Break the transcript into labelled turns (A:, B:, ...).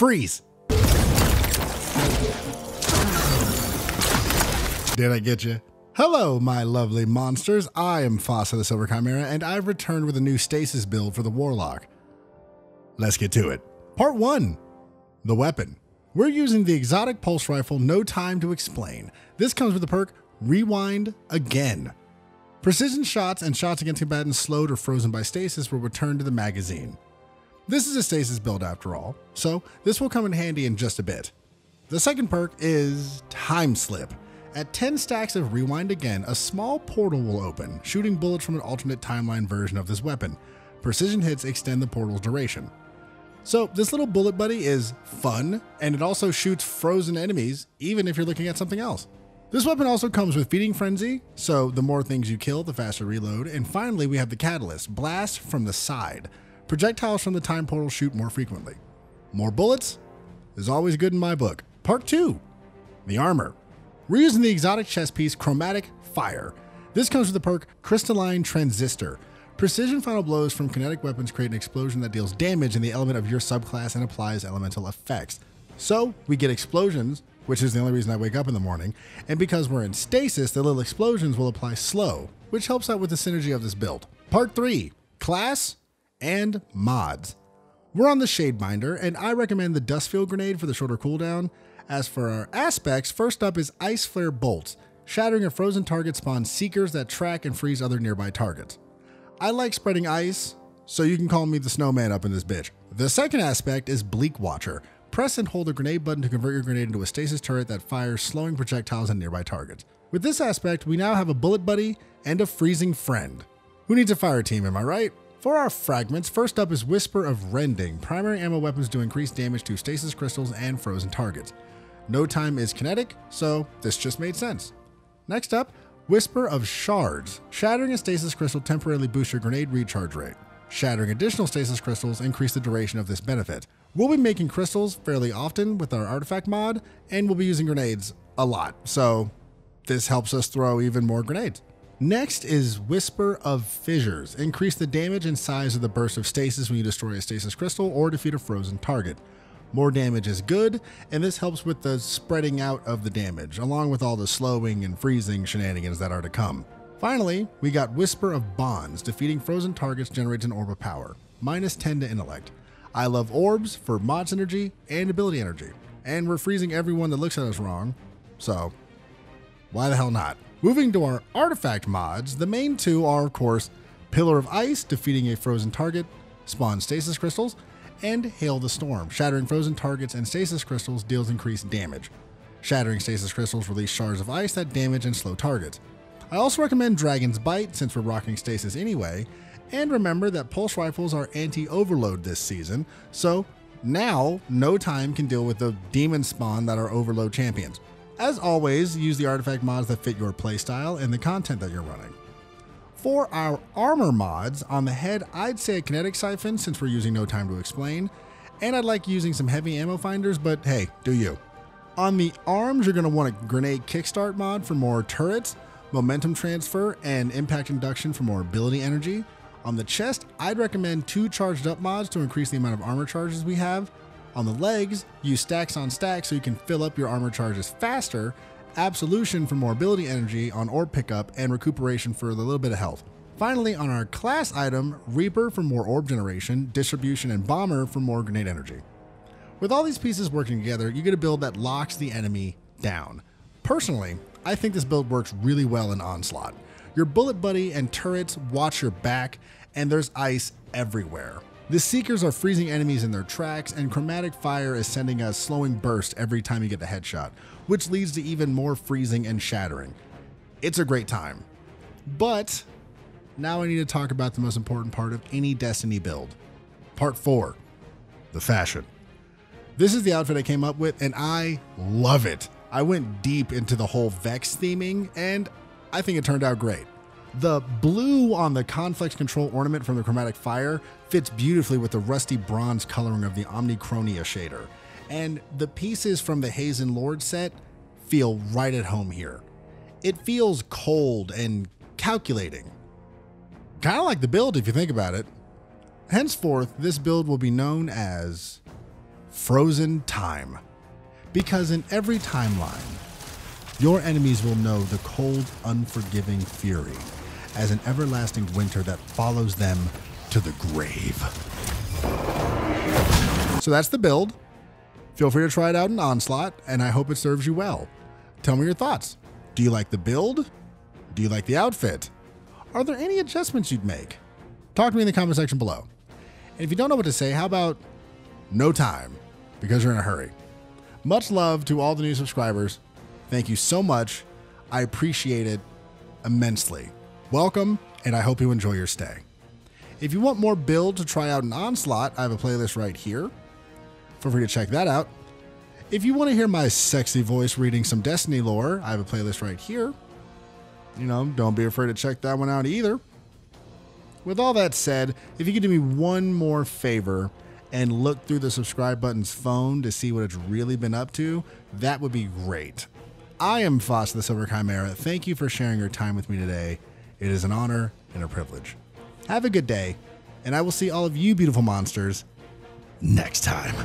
A: Freeze! Did I get you? Hello, my lovely monsters. I am Fasa the Silver Chimera, and I've returned with a new stasis build for the Warlock. Let's get to it. Part 1 The Weapon. We're using the exotic pulse rifle, no time to explain. This comes with the perk Rewind Again. Precision shots and shots against combatants slowed or frozen by stasis will return to the magazine. This is a stasis build after all, so this will come in handy in just a bit. The second perk is Time Slip. At 10 stacks of Rewind Again, a small portal will open, shooting bullets from an alternate timeline version of this weapon. Precision hits extend the portal's duration. So, this little bullet buddy is fun, and it also shoots frozen enemies, even if you're looking at something else. This weapon also comes with Feeding Frenzy, so the more things you kill, the faster reload. And finally, we have the Catalyst, Blast from the side. Projectiles from the time portal shoot more frequently. More bullets is always good in my book. Part 2 The Armor. We're using the exotic chest piece Chromatic Fire. This comes with the perk Crystalline Transistor. Precision final blows from kinetic weapons create an explosion that deals damage in the element of your subclass and applies elemental effects. So we get explosions, which is the only reason I wake up in the morning, and because we're in stasis, the little explosions will apply slow, which helps out with the synergy of this build. Part 3 Class and Mods. We're on the Shadebinder, and I recommend the Duskfield Grenade for the shorter cooldown. As for our aspects, first up is Ice Flare Bolts. Shattering a frozen target spawns seekers that track and freeze other nearby targets. I like spreading ice, so you can call me the snowman up in this bitch. The second aspect is Bleak Watcher. Press and hold the grenade button to convert your grenade into a stasis turret that fires slowing projectiles at nearby targets. With this aspect, we now have a bullet buddy and a freezing friend. Who needs a fire team, am I right? For our fragments, first up is Whisper of Rending. Primary ammo weapons do increased damage to stasis crystals and frozen targets. No time is kinetic, so this just made sense. Next up, Whisper of Shards. Shattering a stasis crystal temporarily boosts your grenade recharge rate. Shattering additional stasis crystals increase the duration of this benefit. We'll be making crystals fairly often with our artifact mod, and we'll be using grenades a lot, so this helps us throw even more grenades. Next is Whisper of Fissures. Increase the damage and size of the burst of stasis when you destroy a stasis crystal or defeat a frozen target. More damage is good, and this helps with the spreading out of the damage, along with all the slowing and freezing shenanigans that are to come. Finally, we got Whisper of Bonds. Defeating frozen targets generates an orb of power, minus 10 to intellect. I love orbs for mod synergy and ability energy, and we're freezing everyone that looks at us wrong, so why the hell not? Moving to our artifact mods, the main two are, of course, Pillar of Ice, defeating a frozen target, spawn stasis crystals, and Hail the Storm. Shattering frozen targets and stasis crystals deals increased damage. Shattering stasis crystals release shards of ice that damage and slow targets. I also recommend Dragon's Bite since we're rocking stasis anyway, and remember that pulse rifles are anti overload this season, so now no time can deal with the demon spawn that are overload champions. As always, use the artifact mods that fit your playstyle and the content that you're running. For our armor mods, on the head, I'd say a kinetic siphon since we're using no time to explain, and I'd like using some heavy ammo finders, but hey, do you. On the arms, you're going to want a grenade kickstart mod for more turrets, momentum transfer, and impact induction for more ability energy. On the chest, I'd recommend two charged up mods to increase the amount of armor charges we have. On the legs, use stacks on stacks so you can fill up your armor charges faster Absolution for more ability energy on orb pickup, and recuperation for a little bit of health. Finally, on our class item, Reaper for more orb generation, distribution, and Bomber for more grenade energy. With all these pieces working together, you get a build that locks the enemy down. Personally, I think this build works really well in Onslaught. Your bullet buddy and turrets watch your back, and there's ice everywhere. The Seekers are freezing enemies in their tracks, and Chromatic Fire is sending a slowing burst every time you get the headshot, which leads to even more freezing and shattering. It's a great time. But now I need to talk about the most important part of any Destiny build. Part 4 The Fashion. This is the outfit I came up with, and I love it. I went deep into the whole Vex theming, and I think it turned out great. The blue on the Conflex Control ornament from the Chromatic Fire fits beautifully with the rusty bronze coloring of the Omnichronia shader. And the pieces from the Hazen Lord set feel right at home here. It feels cold and calculating. Kind of like the build if you think about it. Henceforth, this build will be known as Frozen Time. Because in every timeline, your enemies will know the cold, unforgiving fury as an everlasting winter that follows them to the grave. So that's the build. Feel free to try it out in Onslaught, and I hope it serves you well. Tell me your thoughts. Do you like the build? Do you like the outfit? Are there any adjustments you'd make? Talk to me in the comment section below. And if you don't know what to say, how about no time because you're in a hurry? Much love to all the new subscribers. Thank you so much. I appreciate it immensely. Welcome, and I hope you enjoy your stay. If you want more build to try out in Onslaught, I have a playlist right here. Feel free to check that out. If you want to hear my sexy voice reading some Destiny lore, I have a playlist right here. You know, don't be afraid to check that one out either. With all that said, if you could do me one more favor and look through the subscribe button's phone to see what it's really been up to, that would be great. I am Foss the Silver Chimera. Thank you for sharing your time with me today. It is an honor and a privilege. Have a good day, and I will see all of you beautiful monsters next time.